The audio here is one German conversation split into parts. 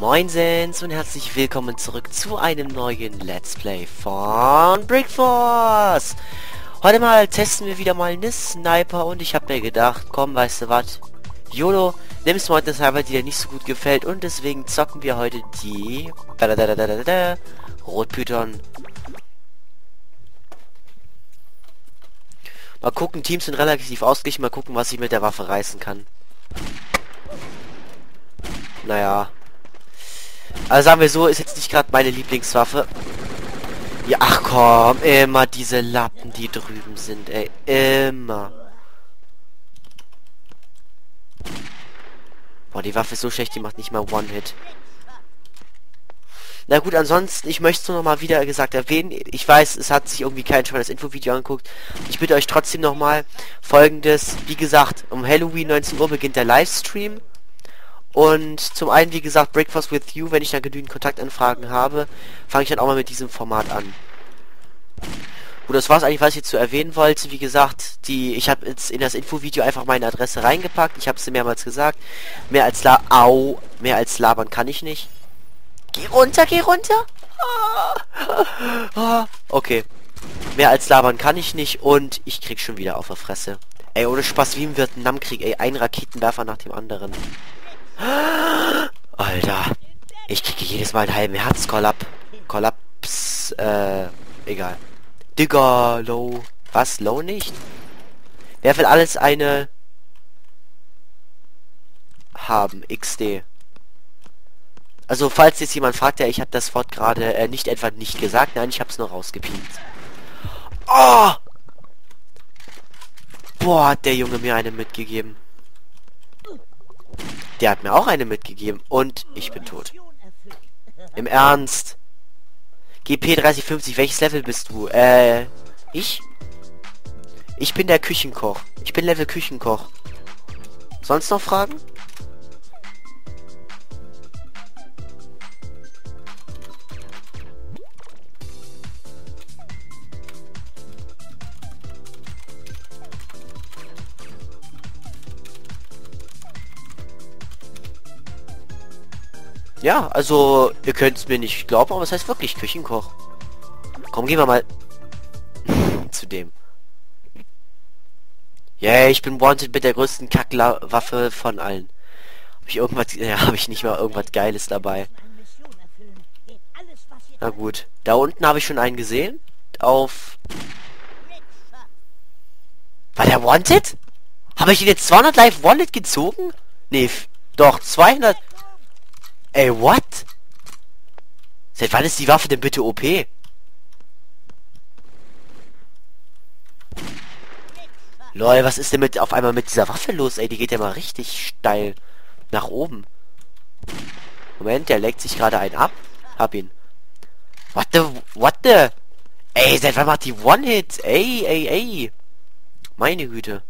Moinsens und herzlich willkommen zurück zu einem neuen Let's Play von Brickforce. Heute mal testen wir wieder mal eine Sniper und ich habe mir gedacht, komm, weißt du was, YOLO, nimmst du heute eine Sniper, die dir nicht so gut gefällt und deswegen zocken wir heute die Rotpython. Mal gucken, Teams sind relativ ausgeglichen, mal gucken, was ich mit der Waffe reißen kann. Naja, also sagen wir so, ist jetzt nicht gerade meine Lieblingswaffe. Ja, ach komm, immer diese Lappen, die drüben sind, ey. Immer. Boah, die Waffe ist so schlecht, die macht nicht mal One-Hit. Na gut, ansonsten, ich möchte es nur noch mal wieder gesagt erwähnen. Ich weiß, es hat sich irgendwie kein schon das Infovideo angeguckt. Ich bitte euch trotzdem noch mal folgendes. Wie gesagt, um Halloween 19 Uhr beginnt der Livestream. Und zum einen, wie gesagt, Breakfast with You, wenn ich dann genügend Kontaktanfragen habe, fange ich dann auch mal mit diesem Format an. Gut, das war's eigentlich, was ich jetzt zu erwähnen wollte. Wie gesagt, die, ich habe jetzt in das Infovideo einfach meine Adresse reingepackt. Ich habe es mehrmals gesagt. Mehr als la, au, mehr als labern kann ich nicht. Geh runter, geh runter. Okay. Mehr als labern kann ich nicht und ich krieg schon wieder auf der Fresse. Ey, ohne Spaß wie im Vietnamkrieg, ey, ein Raketenwerfer nach dem anderen. Alter. Ich kriege jedes Mal einen halben Herzkollaps. Kollaps, äh, egal. Digga, low. Was? Low nicht? Wer will alles eine haben? XD. Also, falls jetzt jemand fragt, ja, ich habe das Wort gerade äh, nicht etwa nicht gesagt. Nein, ich habe es nur rausgepiept. Oh! Boah, hat der Junge mir eine mitgegeben. Der hat mir auch eine mitgegeben und ich bin tot. Im Ernst. GP 3050, welches Level bist du? Äh, ich? Ich bin der Küchenkoch. Ich bin Level Küchenkoch. Sonst noch Fragen? Ja, also, ihr könnt es mir nicht glauben, aber es heißt wirklich Küchenkoch. Komm, gehen wir mal zu dem. Yeah, ich bin wanted mit der größten Kackwaffe von allen. Habe ich irgendwas, ja, habe ich nicht mal irgendwas Geiles dabei. Na gut. Da unten habe ich schon einen gesehen. Auf... War der Wanted? Habe ich ihn jetzt 200 Live Wallet gezogen? Nee, doch, 200... Ey, what? Seit wann ist die Waffe denn bitte OP? Lol, was ist denn mit auf einmal mit dieser Waffe los, ey? Die geht ja mal richtig steil nach oben. Moment, der legt sich gerade einen ab. Hab ihn. What the... What the... Ey, seit wann macht die One-Hit? Ey, ey, ey. Meine Güte.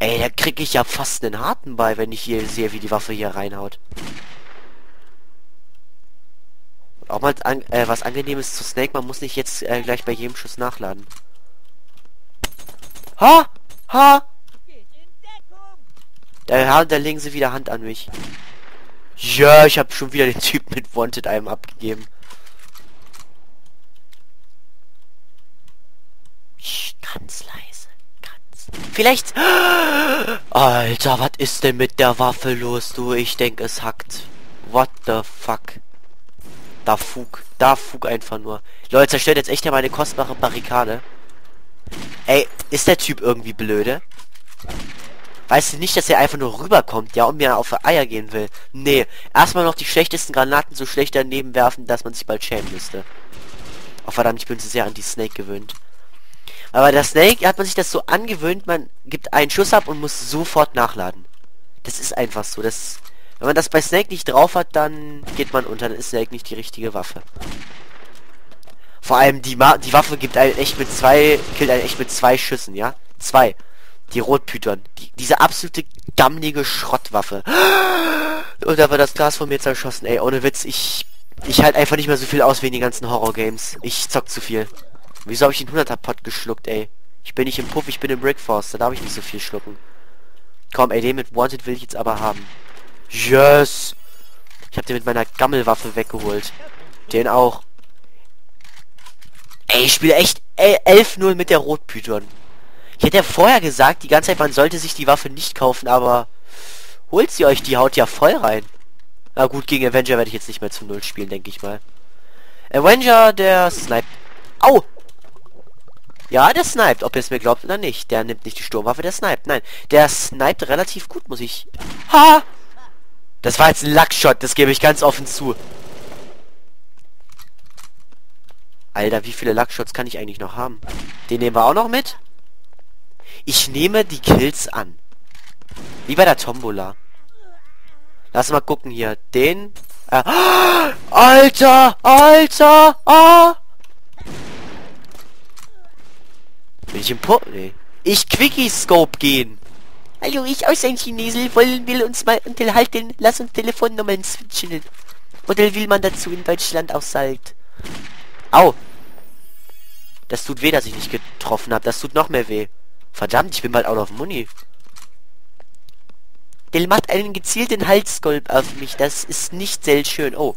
Ey, da krieg ich ja fast einen harten bei, wenn ich hier sehe, wie die Waffe hier reinhaut. Und auch mal an, äh, was angenehmes zu Snake, man muss nicht jetzt äh, gleich bei jedem Schuss nachladen. Ha! Ha! Da, da legen sie wieder Hand an mich. Ja, ich habe schon wieder den Typ mit Wanted einem abgegeben. Ganz leise. Vielleicht... Alter, was ist denn mit der Waffe los, du? Ich denke, es hackt. What the fuck? Da Fug. Da Fug einfach nur. Leute, zerstört jetzt echt ja meine kostbare Barrikade. Ey, ist der Typ irgendwie blöde? Weißt du nicht, dass er einfach nur rüberkommt, ja, und mir auf Eier gehen will? Nee, erstmal noch die schlechtesten Granaten so schlecht daneben werfen, dass man sich bald schämen müsste. Oh verdammt, ich bin so sehr an die Snake gewöhnt. Aber der Snake hat man sich das so angewöhnt, man gibt einen Schuss ab und muss sofort nachladen. Das ist einfach so. Das, wenn man das bei Snake nicht drauf hat, dann geht man unter, dann ist Snake nicht die richtige Waffe. Vor allem die, Ma die Waffe gibt einen echt mit zwei, killt einen echt mit zwei Schüssen, ja? Zwei. Die Rotpython. Die, diese absolute gammlige Schrottwaffe. Und da war das Glas von mir zerschossen. Ey, ohne Witz, ich... Ich halte einfach nicht mehr so viel aus wie in die ganzen Horror-Games. Ich zock zu viel. Wieso habe ich den 100er Pot geschluckt, ey? Ich bin nicht im Puff, ich bin im Brickforce. Da darf ich nicht so viel schlucken. Komm, ey, den mit Wanted will ich jetzt aber haben. Yes! Ich habe den mit meiner Gammelwaffe weggeholt. Den auch. Ey, ich spiele echt 11-0 mit der Rotpython. Ich hätte ja vorher gesagt, die ganze Zeit, man sollte sich die Waffe nicht kaufen, aber holt sie euch, die haut ja voll rein. Na gut, gegen Avenger werde ich jetzt nicht mehr zu Null spielen, denke ich mal. Avenger, der Snipe. Au! Ja, der sniped, ob ihr es mir glaubt oder nicht. Der nimmt nicht die Sturmwaffe, der sniped. Nein, der sniped relativ gut, muss ich... Ha! Das war jetzt ein Luckshot, das gebe ich ganz offen zu. Alter, wie viele Luckshots kann ich eigentlich noch haben? Den nehmen wir auch noch mit. Ich nehme die Kills an. Wie bei der Tombola. Lass mal gucken hier. Den... Äh, Alter! Alter! Ah! Bin ich im Po... Nee. Ich Quickie-Scope gehen. Hallo, ich aus ein Chinesel. Wollen wir uns mal unterhalten? Lass uns Telefonnummern switchen. Oder will man dazu in Deutschland auch Salt? Au! Das tut weh, dass ich nicht getroffen habe. Das tut noch mehr weh. Verdammt, ich bin bald out of money. Del macht einen gezielten Halsskolb auf mich. Das ist nicht sehr schön. Oh.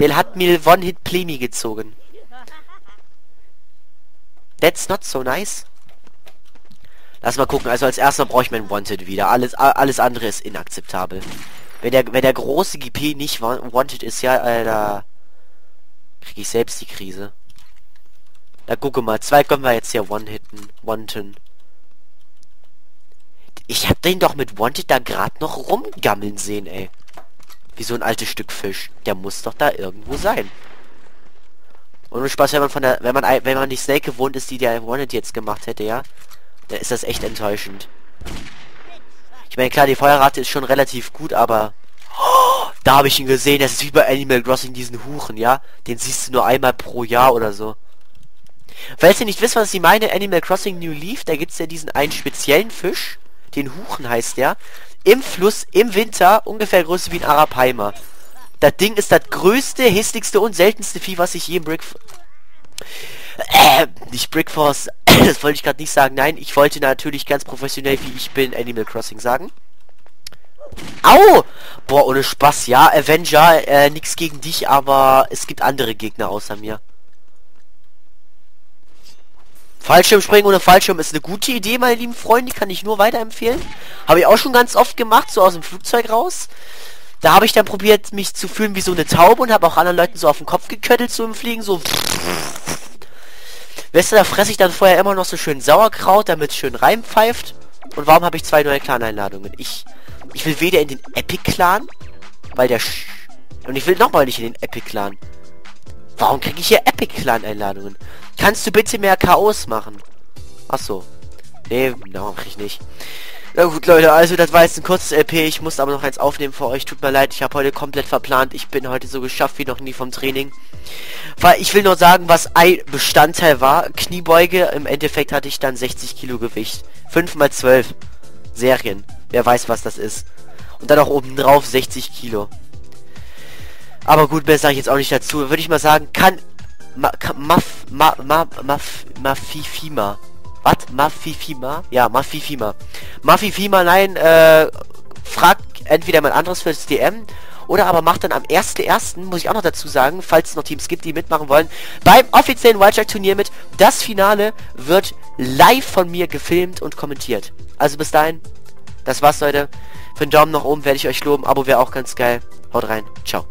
Del hat mir One-Hit Plemi gezogen. That's not so nice. Lass mal gucken. Also als erster brauche ich mein Wanted wieder. Alles alles andere ist inakzeptabel. Wenn der wenn der große GP nicht Wanted ist, ja, Alter, kriege ich selbst die Krise. Da gucke mal, zwei können wir jetzt hier one-hitten, wanten. Ich hab den doch mit Wanted da gerade noch rumgammeln sehen, ey. Wie so ein altes Stück Fisch. Der muss doch da irgendwo sein. Und Spaß, wenn man von der, wenn man, wenn man die Snake gewohnt ist, die der Wanted jetzt gemacht hätte, ja, dann ist das echt enttäuschend. Ich meine, klar, die Feuerrate ist schon relativ gut, aber oh, da habe ich ihn gesehen. Das ist wie bei Animal Crossing diesen Huchen, ja. Den siehst du nur einmal pro Jahr oder so. Falls ihr nicht wisst, was ich meine, Animal Crossing New Leaf, da gibt es ja diesen einen speziellen Fisch, den Huchen heißt der, im Fluss, im Winter, ungefähr größer wie ein Arapaima. Das Ding ist das größte, hässlichste und seltenste Vieh, was ich je im Brick... Äh, nicht Brickforce, das wollte ich gerade nicht sagen. Nein, ich wollte natürlich ganz professionell, wie ich bin, Animal Crossing sagen. Au! Boah, ohne Spaß, ja, Avenger, äh, nix gegen dich, aber es gibt andere Gegner außer mir. Fallschirmspringen ohne Fallschirm ist eine gute Idee, meine lieben Freunde. Kann ich nur weiterempfehlen. Habe ich auch schon ganz oft gemacht, so aus dem Flugzeug raus. Da habe ich dann probiert, mich zu fühlen wie so eine Taube und habe auch anderen Leuten so auf den Kopf geköttelt, so im Fliegen, so... Weißt du, da fresse ich dann vorher immer noch so schön Sauerkraut, damit es schön reinpfeift. Und warum habe ich zwei neue Clan-Einladungen? Ich, ich will weder in den Epic-Clan, weil der... Sch und ich will nochmal nicht in den Epic-Clan. Warum kriege ich hier Epic-Clan-Einladungen? Kannst du bitte mehr Chaos machen? Ach so. Nee, no, mach ich nicht. Na gut, Leute, also das war jetzt ein kurzes LP. Ich muss aber noch eins aufnehmen für euch. Tut mir leid, ich habe heute komplett verplant. Ich bin heute so geschafft wie noch nie vom Training. Weil ich will nur sagen, was ein Bestandteil war. Kniebeuge, im Endeffekt hatte ich dann 60 Kilo Gewicht. 5 mal 12 Serien. Wer weiß, was das ist. Und dann auch oben drauf 60 Kilo. Aber gut, mehr sage ich jetzt auch nicht dazu. Würde ich mal sagen, kann Maf, ma, ma, maf, Mafifima. Was? Mafifima? Ja, Mafifima. Mafifima, nein, äh, fragt entweder mal anderes fürs DM oder aber macht dann am 1.1., muss ich auch noch dazu sagen, falls es noch Teams gibt, die mitmachen wollen, beim offiziellen Wildstrike Turnier mit. Das Finale wird live von mir gefilmt und kommentiert. Also bis dahin, das war's, Leute. Für einen Daumen nach oben werde ich euch loben. Abo wäre auch ganz geil. Haut rein. Ciao.